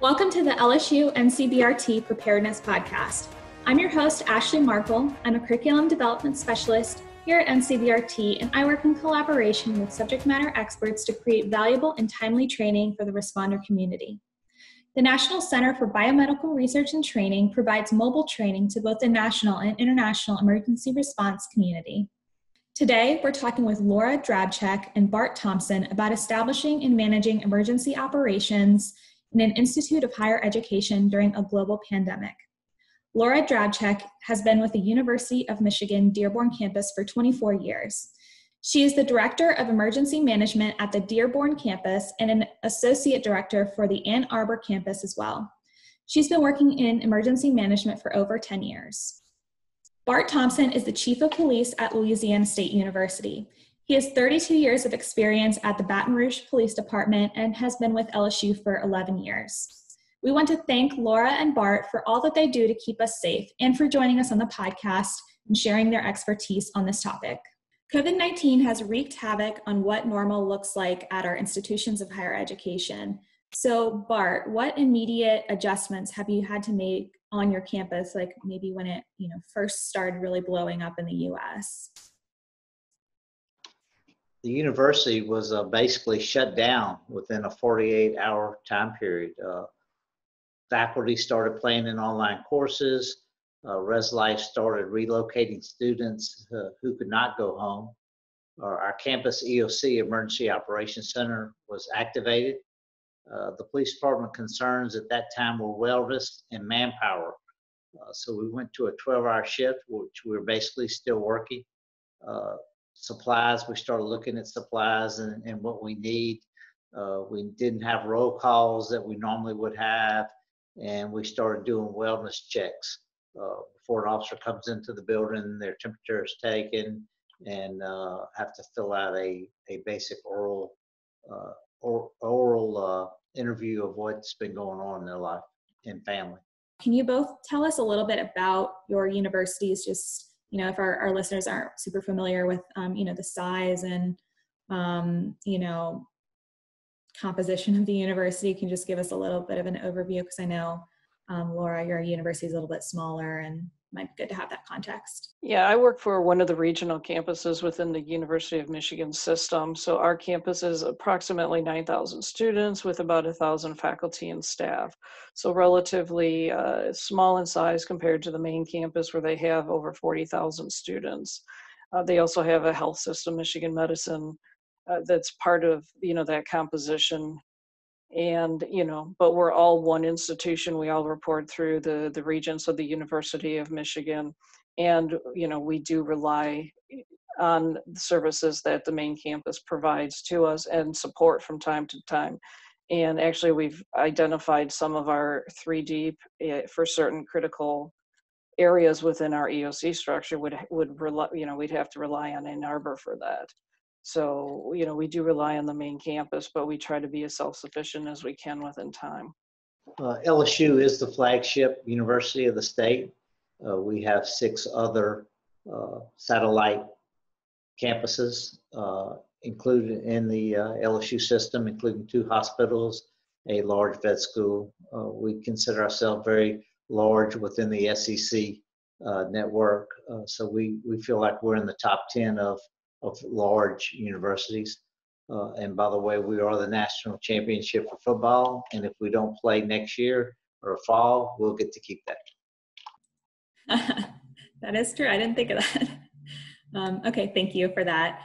Welcome to the LSU NCBRT Preparedness Podcast. I'm your host, Ashley Markle. I'm a curriculum development specialist here at NCBRT, and I work in collaboration with subject matter experts to create valuable and timely training for the responder community. The National Center for Biomedical Research and Training provides mobile training to both the national and international emergency response community. Today, we're talking with Laura Drabczyk and Bart Thompson about establishing and managing emergency operations in an institute of higher education during a global pandemic. Laura Drabczyk has been with the University of Michigan Dearborn campus for 24 years. She is the Director of Emergency Management at the Dearborn campus and an Associate Director for the Ann Arbor campus as well. She's been working in emergency management for over 10 years. Bart Thompson is the Chief of Police at Louisiana State University. He has 32 years of experience at the Baton Rouge Police Department and has been with LSU for 11 years. We want to thank Laura and Bart for all that they do to keep us safe and for joining us on the podcast and sharing their expertise on this topic. COVID 19 has wreaked havoc on what normal looks like at our institutions of higher education. So, Bart, what immediate adjustments have you had to make on your campus, like maybe when it you know first started really blowing up in the US? The university was uh, basically shut down within a 48 hour time period. Uh, faculty started planning online courses. Uh, ResLife started relocating students uh, who could not go home. Our, our, campus EOC, Emergency Operations Center, was activated. Uh, the police department concerns at that time were wellness and manpower. Uh, so we went to a 12 hour shift, which we were basically still working. Uh, supplies, we started looking at supplies and, and what we need. Uh, we didn't have roll calls that we normally would have and we started doing wellness checks. Uh, before an officer comes into the building, their temperature is taken and uh, have to fill out a, a basic oral uh, or, oral uh, interview of what's been going on in their life and family. Can you both tell us a little bit about your universities? Just you know, if our, our listeners aren't super familiar with um, you know the size and um, you know composition of the university. Can just give us a little bit of an overview? Because I know, um, Laura, your university is a little bit smaller and might be good to have that context. Yeah, I work for one of the regional campuses within the University of Michigan system. So our campus is approximately 9,000 students with about 1,000 faculty and staff. So relatively uh, small in size compared to the main campus where they have over 40,000 students. Uh, they also have a health system, Michigan Medicine, uh, that's part of you know that composition and you know but we're all one institution. We all report through the the regents of the university of michigan. And you know we do rely on the services that the main campus provides to us and support from time to time. And actually we've identified some of our 3d eh, for certain critical areas within our eoc structure would would rely you know we'd have to rely on ann arbor for that so, you know, we do rely on the main campus, but we try to be as self-sufficient as we can within time. Uh, LSU is the flagship university of the state. Uh, we have six other uh, satellite campuses uh, included in the uh, LSU system, including two hospitals, a large vet school. Uh, we consider ourselves very large within the SEC network. so we, we feel like we're in the top 10 of of large universities. Uh, and by the way, we are the national championship for football. And if we don't play next year or fall, we'll get to keep that. that is true. I didn't think of that. Um, okay, thank you for that.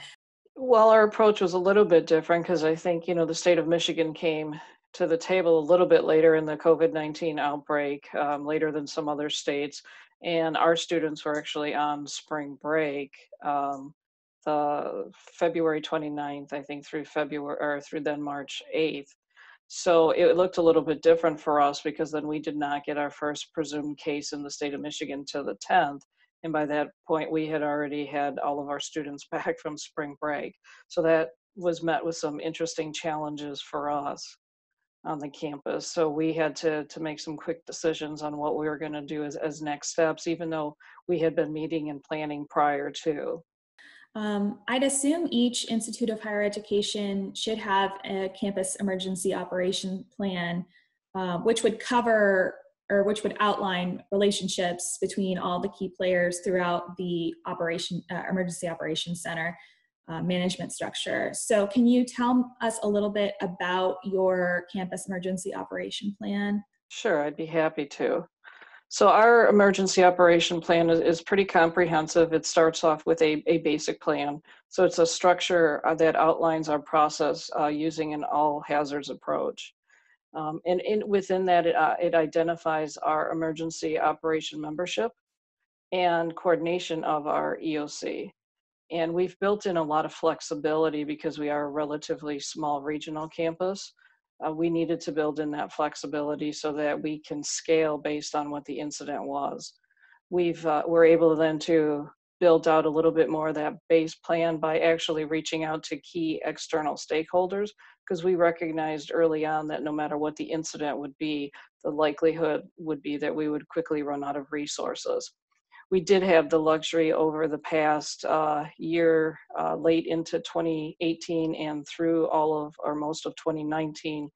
Well, our approach was a little bit different because I think, you know, the state of Michigan came to the table a little bit later in the COVID 19 outbreak, um, later than some other states. And our students were actually on spring break. Um, the February 29th, I think, through February or through then March 8th. So it looked a little bit different for us because then we did not get our first presumed case in the state of Michigan till the 10th. And by that point, we had already had all of our students back from spring break. So that was met with some interesting challenges for us on the campus. So we had to, to make some quick decisions on what we were going to do as, as next steps, even though we had been meeting and planning prior to. Um, I'd assume each institute of higher education should have a campus emergency operation plan. uh, which would cover or which would outline relationships between all the key players throughout the operation uh, emergency operations center uh, management structure. So, can you tell us a little bit about your campus emergency operation plan? Sure, I'd be happy to. So our emergency operation plan is, is pretty comprehensive. It starts off with a, a basic plan. So it's a structure uh, that outlines our process uh, using an all hazards approach. Um, and in, within that, it, uh, it identifies our emergency operation membership and coordination of our EOC. And we've built in a lot of flexibility because we are a relatively small regional campus. Uh, we needed to build in that flexibility so that we can scale based on what the incident was. We've uh, we're able then to build out a little bit more of that base plan by actually reaching out to key external stakeholders because we recognized early on that no matter what the incident would be, the likelihood would be that we would quickly run out of resources we did have the luxury over the past uh, year, uh, late into 2018 and through all of or most of 2019,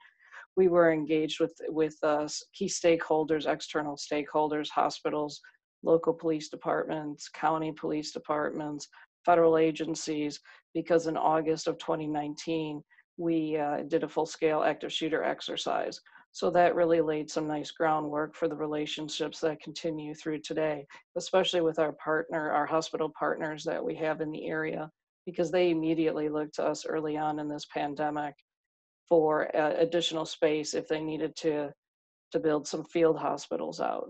we were engaged with with uh, key stakeholders, external stakeholders, hospitals, local police departments, county police departments, federal agencies, because in August of 2019 we uh, did a full-scale active shooter exercise. So that really laid some nice groundwork for the relationships that continue through today, especially with our partner, our hospital partners that we have in the area, because they immediately looked to us early on in this pandemic for uh, additional space if they needed to to build some field hospitals out.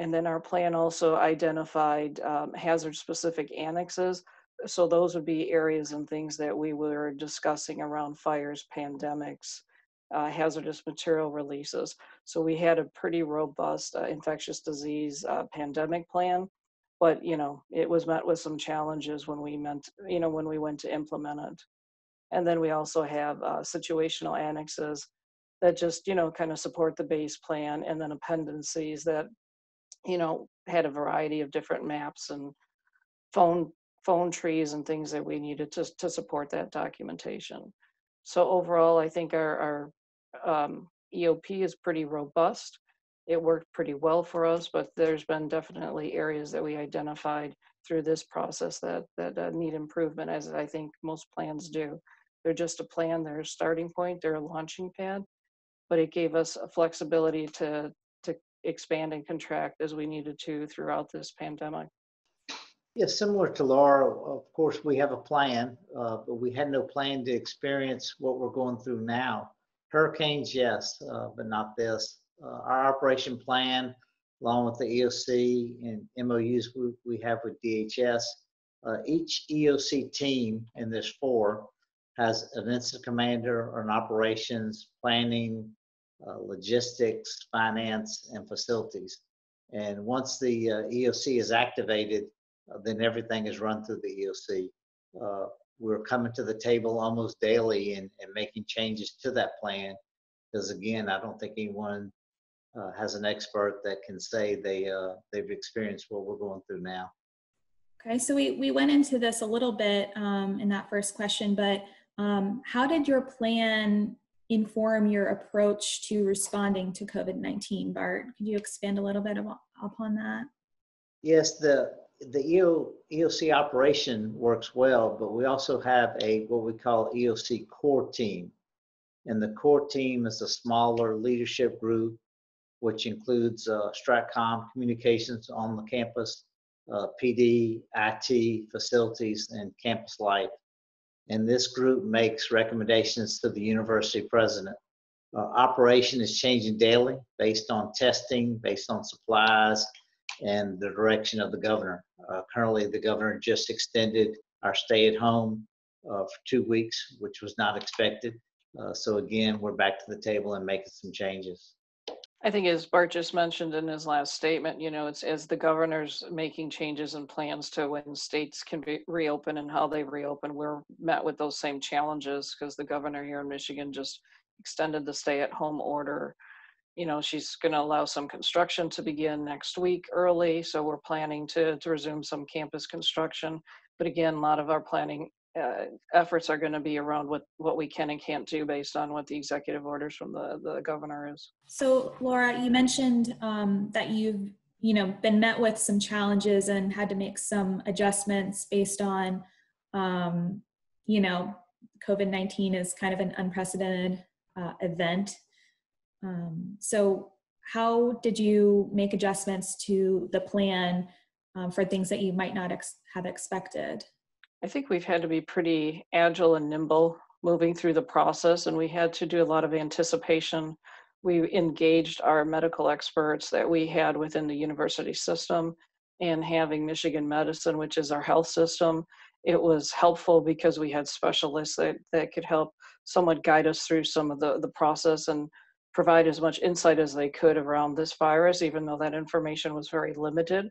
And then our plan also identified um, hazard specific annexes. So those would be areas and things that we were discussing around fires, pandemics, uh, hazardous material releases. So we had a pretty robust uh, infectious disease uh, pandemic plan, but you know it was met with some challenges when we meant you know when we went to implement it. And then we also have uh, situational annexes that just you know kind of support the base plan, and then appendices that you know had a variety of different maps and phone phone trees and things that we needed to to support that documentation. So overall, I think our, our um, EOP is pretty robust. It worked pretty well for us, but there's been definitely areas that we identified through this process that that uh, need improvement, as I think most plans do. They're just a plan, they're a starting point, they're a launching pad, but it gave us a flexibility to to expand and contract as we needed to throughout this pandemic. Yeah, similar to Laura, of course, we have a plan, uh, but we had no plan to experience what we're going through now. Hurricanes, yes, uh, but not this. Uh, our operation plan, along with the EOC and MOUs we, we have with DHS, uh, each EOC team, and there's four, has an incident commander or an operations, planning, uh, logistics, finance, and facilities. And once the uh, EOC is activated, then everything is run through the EOC. Uh, we're coming to the table almost daily and, and making changes to that plan because again, I don't think anyone uh, has an expert that can say they uh, they've experienced what we're going through now. Okay, so we, we went into this a little bit um, in that first question, but um, how did your plan inform your approach to responding to COVID 19? Bart, could you expand a little bit about, upon that? Yes, the the EO, EOC operation works well, but we also have a what we call EOC core team. And the core team is a smaller leadership group, which includes uh, Stratcom communications on the campus, uh, PD, IT, facilities, and campus life. And this group makes recommendations to the university president. Uh, operation is changing daily based on testing, based on supplies, and the direction of the governor. Uh, currently, the governor just extended our stay at home uh, for two weeks, which was not expected. Uh, so again, we're back to the table and making some changes. I think as Bart just mentioned in his last statement, you know, it's as the governor's making changes and plans to when states can be reopen and how they reopen, we're met with those same challenges because the governor here in Michigan just extended the stay at home order you know, she's going to allow some construction to begin next week early. So we're planning to, to resume some campus construction. But again, a lot of our planning uh, efforts are going to be around what, what we can and can't do based on what the executive orders from the, the governor is. So, Laura, you mentioned um, that you've you know been met with some challenges and had to make some adjustments based on um, you know COVID nineteen is kind of an unprecedented uh, event. Um, so, how did you make adjustments to the plan um, for things that you might not ex- have expected? I think we've had to be pretty agile and nimble moving through the process, and we had to do a lot of anticipation. We engaged our medical experts that we had within the university system and having Michigan Medicine, which is our health system. It was helpful because we had specialists that, that could help somewhat guide us through some of the, the process and provide as much insight as they could around this virus, even though that information was very limited.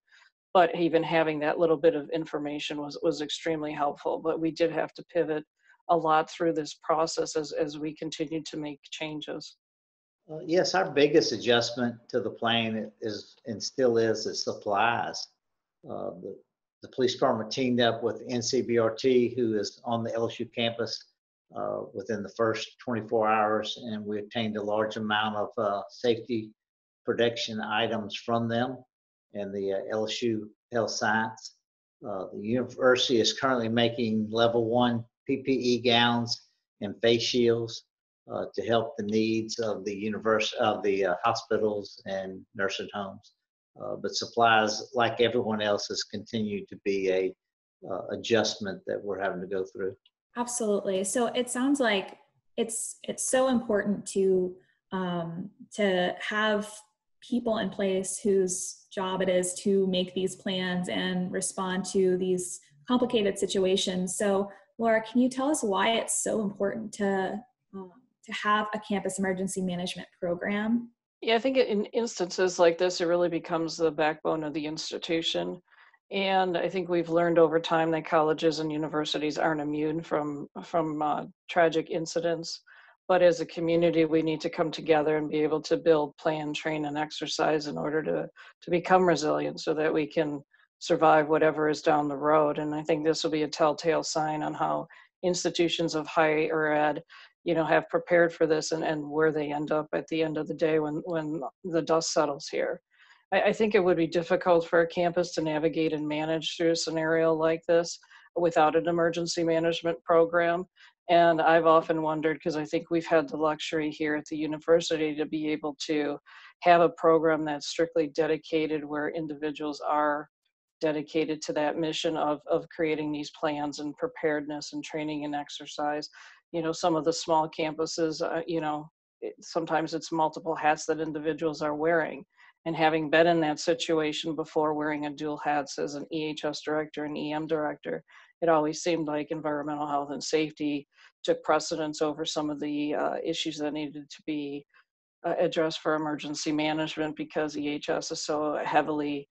But even having that little bit of information was was extremely helpful. But we did have to pivot a lot through this process as, as we continued to make changes. Uh, yes our biggest adjustment to the plan is and still is is supplies. Uh, the, the police department teamed up with ncbrt who is on the lsu campus uh, within the first 24 hours and we obtained a large amount of uh, safety protection items from them and the uh, LSU Health Science. Uh, the university is currently making level one PPE gowns and face shields uh, to help the needs of the universe of the uh, hospitals and nursing homes. But supplies, like everyone else, has continued to be a adjustment that we're having to go through. Absolutely. So it sounds like it's it's so important to um, to have people in place whose job it is to make these plans and respond to these complicated situations. So, Laura, can you tell us why it's so important to um, to have a campus emergency management program? Yeah, I think in instances like this, it really becomes the backbone of the institution. And I think we've learned over time that colleges and universities aren't immune from from uh, tragic incidents. But as a community we need to come together and be able to build plan train and exercise in order to to become resilient so that we can survive whatever is down the road. And i think this will be a telltale sign on how institutions of higher ed you know have prepared for this and, and where they end up at the end of the day when when the dust settles here I, I think it would be difficult for a campus to navigate and manage through a scenario like this without an emergency management program and I've often wondered because I think we've had the luxury here at the university to be able to have a program that's strictly dedicated where individuals are dedicated to that mission of, of creating these plans and preparedness and training and exercise. You know, some of the small campuses, uh, you know, it, sometimes it's multiple hats that individuals are wearing. And having been in that situation before, wearing a dual hats as an EHS director and EM director, it always seemed like environmental health and safety took precedence over some of the uh, issues that needed to be uh, addressed for emergency management because EHS is so heavily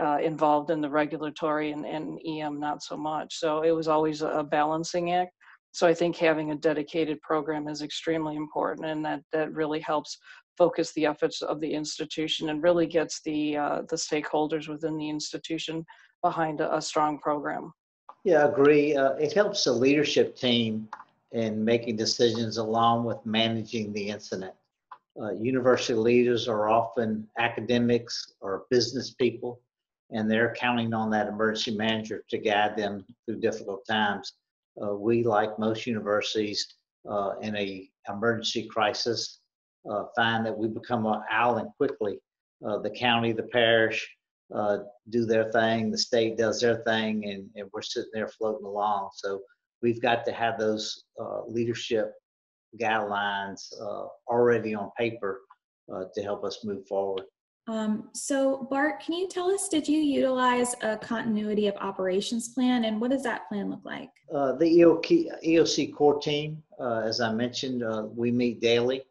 uh, involved in the regulatory and, and EM not so much. So it was always a balancing act. So I think having a dedicated program is extremely important, and that that really helps focus the efforts of the institution and really gets the uh, the stakeholders within the institution behind a, a strong program. Yeah, I agree. Uh, it helps the leadership team in making decisions along with managing the incident. Uh, university leaders are often academics or business people, and they're counting on that emergency manager to guide them through difficult times. Uh, we, like most universities, uh, in a emergency crisis, uh, find that we become an island quickly. Uh, the county, the parish, uh, do their thing, the state does their thing, and, and we're sitting there floating along. So we've got to have those uh, leadership guidelines uh, already on paper uh, to help us move forward. Um, so Bart, can you tell us, did you utilize a continuity of operations plan and what does that plan look like? Uh, the EOC, EOC core team, uh, as I mentioned, we meet daily.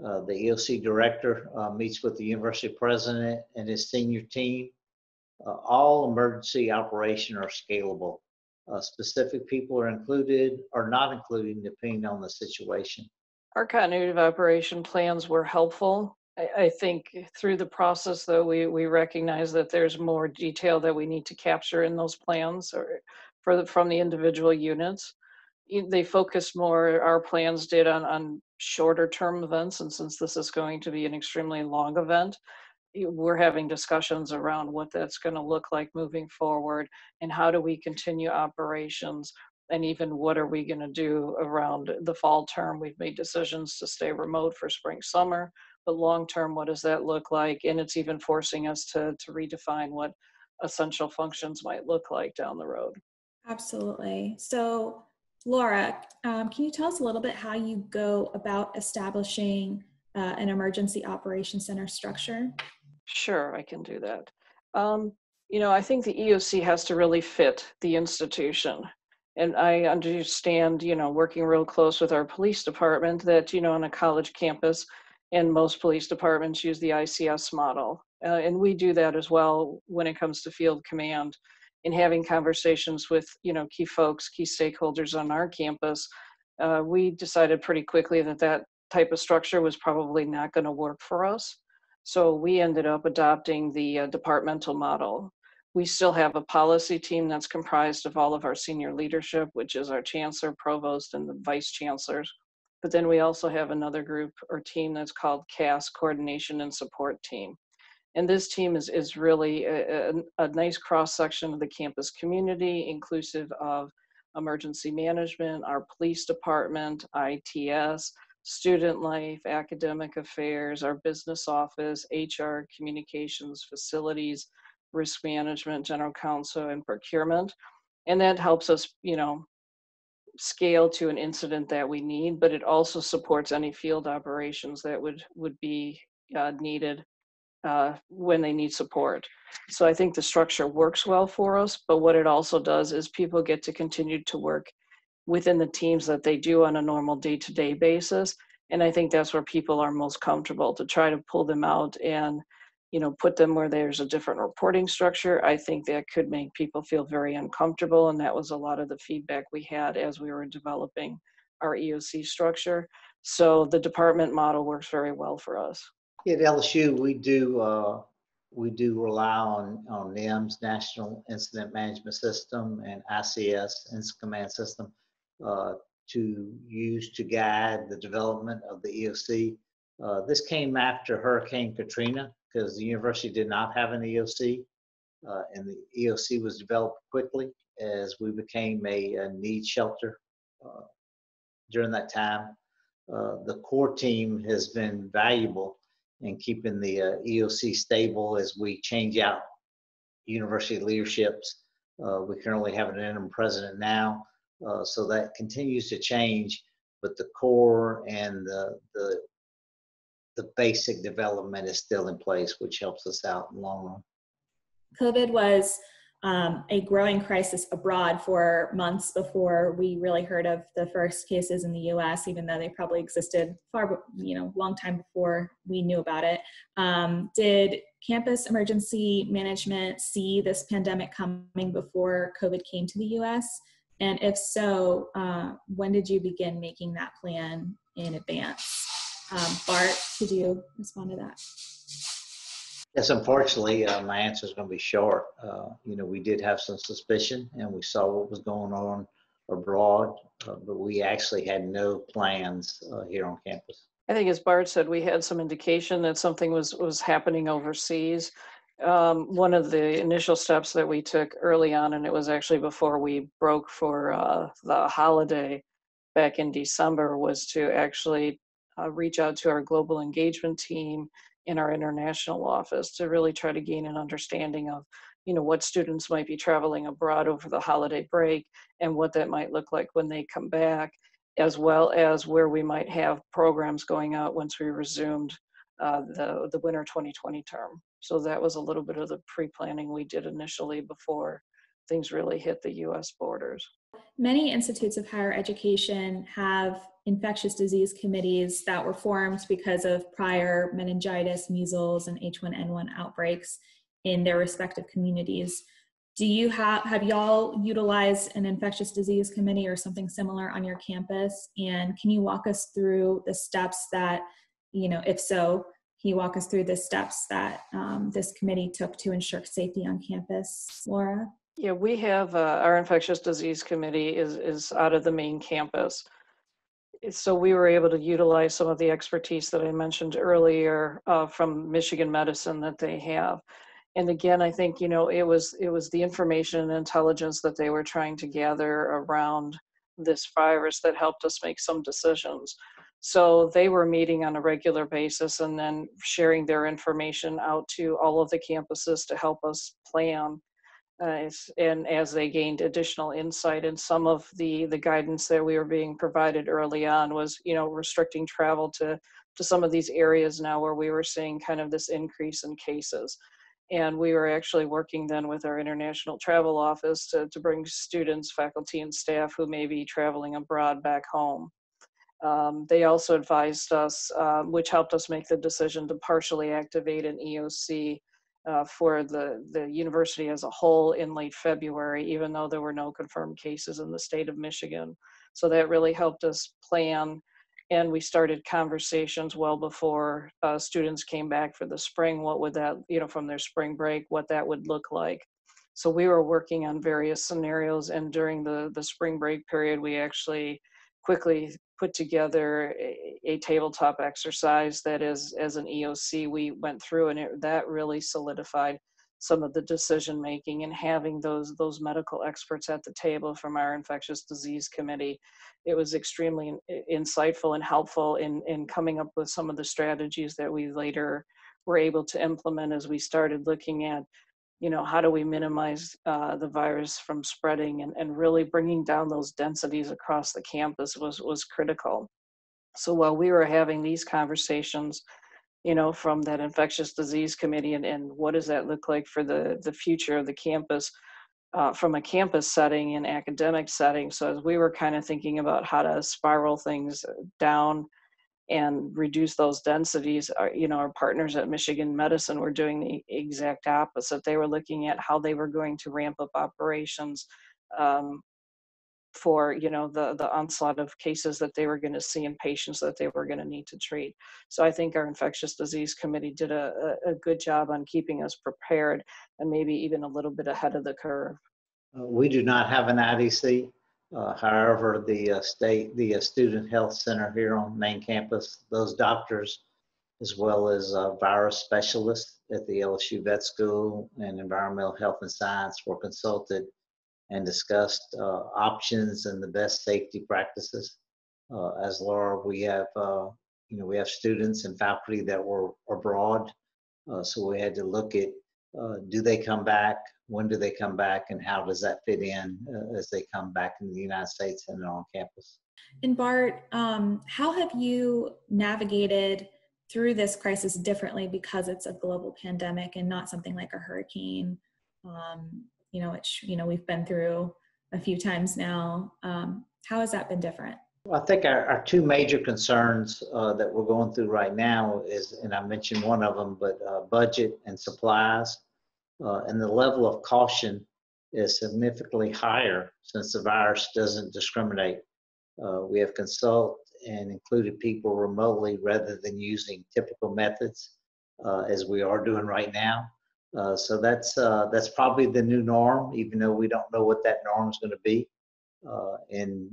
The EOC director meets with the university president and his senior team uh, all emergency operation are scalable. Uh, specific people are included or not included depending on the situation. Our continuity of operation plans were helpful. I, I think through the process, though, we, we recognize that there's more detail that we need to capture in those plans or for the, from the individual units. they focused more, our plans did on, on shorter term events. And since this is going to be an extremely long event, we're having discussions around what that's going to look like moving forward and how do we continue operations and even what are we going to do around the fall term? We've made decisions to stay remote for spring summer but long term what does that look like? And it's even forcing us to to redefine what essential functions might look like down the road. Absolutely. So laura um, can you tell us a little bit how you go about establishing uh, an emergency operations center structure Sure, I can do that. Um, you know, I think the EOC has to really fit the institution. And I understand, you know, working real close with our police department that, you know, on a college campus, and most police departments use the ICS model. Uh, and we do that as well when it comes to field command in having conversations with, you know, key folks, key stakeholders on our campus. Uh, we decided pretty quickly that that type of structure was probably not going to work for us. So we ended up adopting the uh, departmental model. We still have a policy team that's comprised of all of our senior leadership, which is our chancellor, provost, and the vice chancellors. But then we also have another group or team that's called CAS, Coordination and Support Team. And this team is, is really a, a, a nice cross section of the campus community, inclusive of emergency management, our police department, ITS, student life, academic affairs, our business office, HR, communications, facilities, risk management, general counsel, and procurement. And that helps us, you know, scale to an incident that we need, but it also supports any field operations that would would be uh, needed uh, when they need support. So I think the structure works well for us, but what it also does is people get to continue to work within the teams that they do on a normal day-to-day basis and i think that's where people are most comfortable to try to pull them out and you know put them where there's a different reporting structure. I think that could make people feel very uncomfortable and that was a lot of the feedback we had as we were developing our eoc structure. So the department model works very well for us at lsu we do uh, we do rely on on nims national incident management system and ics incident command system uh, to use to guide the development of the EOC. Uh, this came after Hurricane Katrina because the university did not have an EOC, uh, and the EOC was developed quickly as we became a, a need shelter uh, during that time. Uh, the core team has been valuable in keeping the uh, EOC stable as we change out university leaderships. Uh, we currently have an interim president now uh, so that continues to change, but the core and the, the, the basic development is still in place, which helps us out in the long run. COVID was um, a growing crisis abroad for months before we really heard of the first cases in the U.S. Even though they probably existed far, you know, long time before we knew about it. Um, did campus emergency management see this pandemic coming before COVID came to the U.S.? And if so, uh, when did you begin making that plan in advance? Um, Bart, could you respond to that? Yes, unfortunately, uh, my answer is going to be short. Uh, you know, we did have some suspicion and we saw what was going on abroad, uh, but we actually had no plans uh, here on campus. I think, as Bart said, we had some indication that something was was happening overseas um, one of the initial steps that we took early on, and it was actually before we broke for uh, the holiday back in December, was to actually uh, reach out to our global engagement team in our international office to really try to gain an understanding of you know what students might be traveling abroad over the holiday break and what that might look like when they come back as well as where we might have programs going out once we resumed uh, the the winter 2020 term so that was a little bit of the pre-planning we did initially before things really hit the US borders. Many institutes of higher education have infectious disease committees that were formed because of prior meningitis, measles, and H1N1 outbreaks in their respective communities. Do you have have y'all utilized an infectious disease committee or something similar on your campus? And can you walk us through the steps that, you know, if so, can you walk us through the steps that um, this committee took to ensure safety on campus, Laura? Yeah, we have uh, our infectious disease committee is is out of the main campus. So we were able to utilize some of the expertise that I mentioned earlier uh, from Michigan Medicine that they have. And again, I think you know it was it was the information and intelligence that they were trying to gather around this virus that helped us make some decisions. So they were meeting on a regular basis and then sharing their information out to all of the campuses to help us plan uh, and as they gained additional insight and some of the the guidance that we were being provided early on was you know restricting travel to to some of these areas now where we were seeing kind of this increase in cases. And we were actually working then with our international travel office to, to bring students faculty and staff who may be traveling abroad back home. Um, they also advised us um, which helped us make the decision to partially activate an eoc uh, for the, the university as a whole in late February, even though there were no confirmed cases in the state of Michigan. So that really helped us plan. And we started conversations well before uh, students came back for the spring. What would that, you know, from their spring break, what that would look like. So we were working on various scenarios. And during the, the spring break period, we actually quickly put together a, a, tabletop exercise that is as an EOC we went through and it, that really solidified some of the decision making and having those those medical experts at the table from our infectious disease committee it was extremely insightful and helpful in in coming up with some of the strategies that we later were able to implement as we started looking at you know, how do we minimize uh, the virus from spreading and, and really bringing down those densities across the campus was, was critical. So while we were having these conversations, you know, from that infectious disease committee and, and what does that look like for the, the future of the campus uh, from a campus setting and academic setting. So as we were kind of thinking about how to spiral things down and reduce those densities our, you know our partners at michigan medicine were doing the exact opposite. They were looking at how they were going to ramp up operations um, for you know the the onslaught of cases that they were going to see and patients that they were going to need to treat. So i think our infectious disease committee did a, a good job on keeping us prepared and maybe even a little bit ahead of the curve. Uh, we do not have an idc uh, however, the uh, state, the uh, student health center here on main campus, those doctors, as well as uh, virus specialists at the LSU Vet School and Environmental Health and Science were consulted and discussed uh, options and the best safety practices. Uh, as Laura, we have, you know, we have students and faculty that were abroad, so we had to look at do they come back? When do they come back and how does that fit in uh, as they come back in the United States and on campus? And Bart, um, how have you navigated through this crisis differently because it's a global pandemic and not something like a hurricane, um, you know, which, you know, we've been through a few times now. Um, how has that been different? Well, I think our, our two major concerns uh, that we're going through right now is, and I mentioned one of them, but uh, budget and supplies uh, and the level of caution is significantly higher since the virus doesn't discriminate. Uh, we have consulted and included people remotely rather than using typical methods uh, as we are doing right now. Uh, so that's uh, that's probably the new norm, even though we don't know what that norm is going to be. Uh, and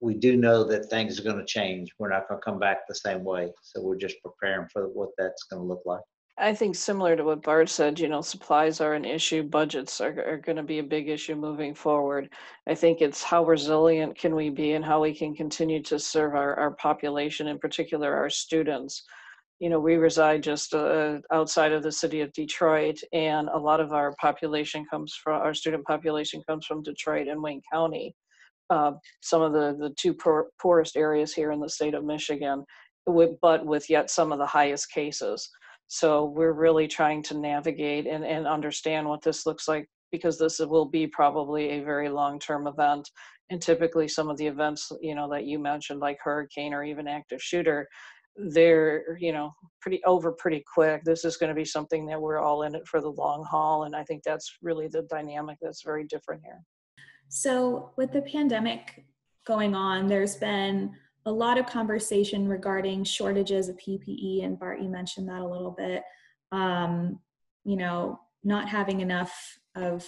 we do know that things are going to change. We're not going to come back the same way. So we're just preparing for what that's going to look like. I think similar to what Bart said, you know, supplies are an issue, budgets are, are going to be a big issue moving forward. I think it's how resilient can we be and how we can continue to serve our, our population, in particular our students. You know, we reside just uh, outside of the city of Detroit, and a lot of our population comes from, our student population comes from Detroit and Wayne County. Uh, some of the, the two poor, poorest areas here in the state of Michigan, with, but with yet some of the highest cases. So we're really trying to navigate and, and understand what this looks like because this will be probably a very long-term event. And typically some of the events, you know, that you mentioned, like hurricane or even active shooter, they're, you know, pretty over pretty quick. This is going to be something that we're all in it for the long haul. And I think that's really the dynamic that's very different here. So with the pandemic going on, there's been a lot of conversation regarding shortages of PPE, and Bart, you mentioned that a little bit. Um, you know, not having enough of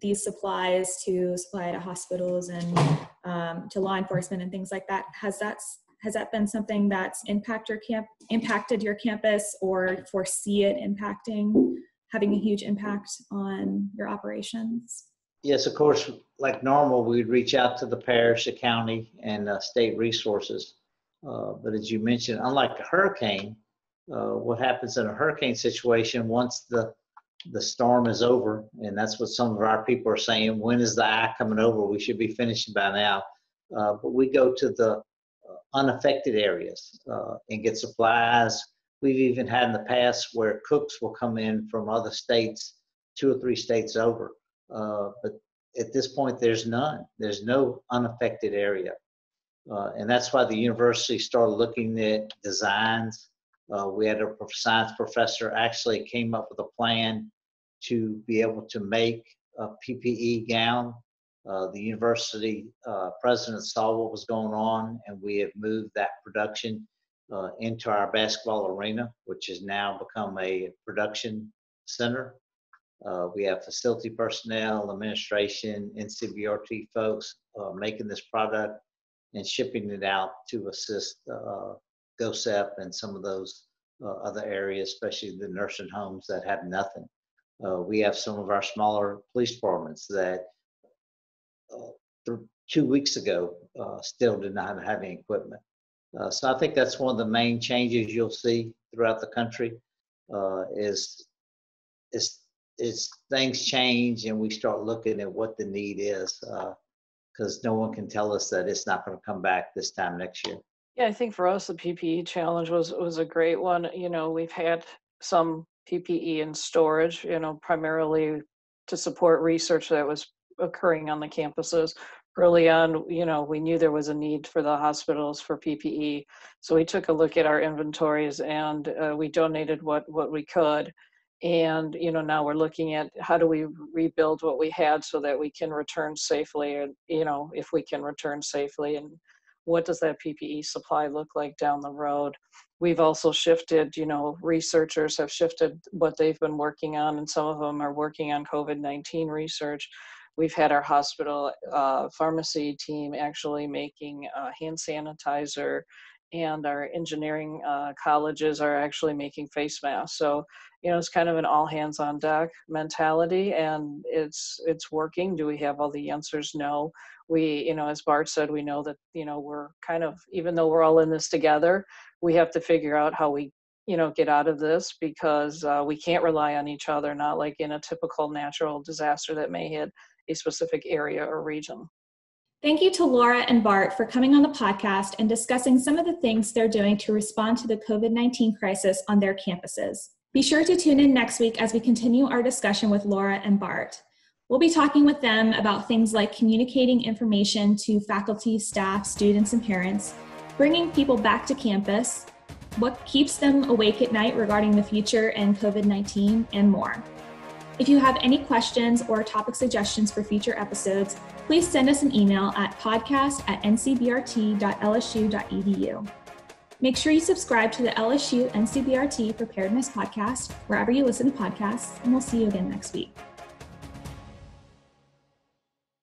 these supplies to supply to hospitals and um, to law enforcement and things like that. Has that has that been something that's impact your camp impacted your campus or foresee it impacting having a huge impact on your operations? Yes, of course, like normal, we'd reach out to the parish, the county, and uh, state resources. Uh, but as you mentioned, unlike a hurricane, uh, what happens in a hurricane situation once the the storm is over, and that's what some of our people are saying. When is the eye coming over? We should be finished by now. Uh, but we go to the uh, unaffected areas uh, and get supplies. We've even had in the past where cooks will come in from other states, two or three states over. Uh, but at this point, there's none. There's no unaffected area. Uh, and that's why the university started looking at designs. Uh, we had a science professor actually came up with a plan to be able to make a PPE gown. Uh, the university uh, president saw what was going on, and we have moved that production into our basketball arena, which has now become a production center. Uh, we have facility personnel, administration, NCBRT folks uh, making this product and shipping it out to assist uh, GOHSEP and some of those other areas, especially the nursing homes that have nothing. Uh, we have some of our smaller police departments that uh, th- two weeks ago uh, still did not have any equipment. Uh, so I think that's one of the main changes you'll see throughout the country uh, is is is things change and we start looking at what the need is because uh, no one can tell us that it's not going to come back this time next year. Yeah, I think for us the PPE challenge was was a great one. You know, we've had some PPE in storage, you know, primarily to support research that was occurring on the campuses. Early on, you know, we knew there was a need for the hospitals for PPE. So we took a look at our inventories and uh, we donated what, what we could. And, you know, now we're looking at how do we rebuild what we had so that we can return safely, and, you know, if we can return safely and what does that PPE supply look like down the road? We've also shifted, you know, researchers have shifted what they've been working on, and some of them are working on COVID 19 research. We've had our hospital uh, pharmacy team actually making uh, hand sanitizer, and our engineering uh, colleges are actually making face masks. So, you know, it's kind of an all hands on deck mentality, and it's it's working. Do we have all the answers? No we you know as bart said we know that you know we're kind of even though we're all in this together we have to figure out how we you know get out of this because uh, we can't rely on each other not like in a typical natural disaster that may hit a specific area or region Thank you to Laura and Bart for coming on the podcast and discussing some of the things they're doing to respond to the COVID 19 crisis on their campuses. Be sure to tune in next week as we continue our discussion with Laura and Bart. We'll be talking with them about things like communicating information to faculty, staff, students, and parents, bringing people back to campus, what keeps them awake at night regarding the future and COVID 19, and more. If you have any questions or topic suggestions for future episodes, please send us an email at podcast at ncbrt.lsu.edu. Make sure you subscribe to the LSU NCBRT Preparedness Podcast wherever you listen to podcasts, and we'll see you again next week.